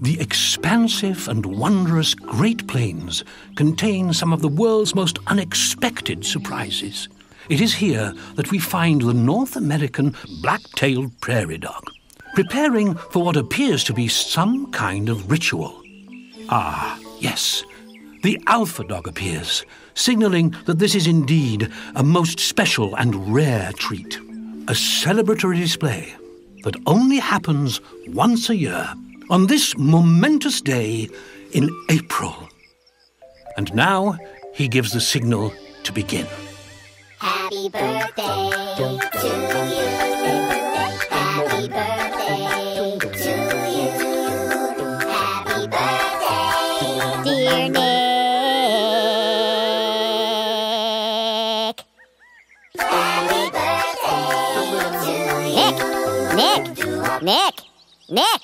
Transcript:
The expansive and wondrous Great Plains contain some of the world's most unexpected surprises. It is here that we find the North American black-tailed prairie dog, preparing for what appears to be some kind of ritual. Ah, yes, the alpha dog appears, signaling that this is indeed a most special and rare treat. A celebratory display that only happens once a year on this momentous day in April. And now he gives the signal to begin. Happy birthday to you. Happy birthday to you. Happy birthday, dear Nick. Happy birthday to you. Nick, Nick, Nick, Nick.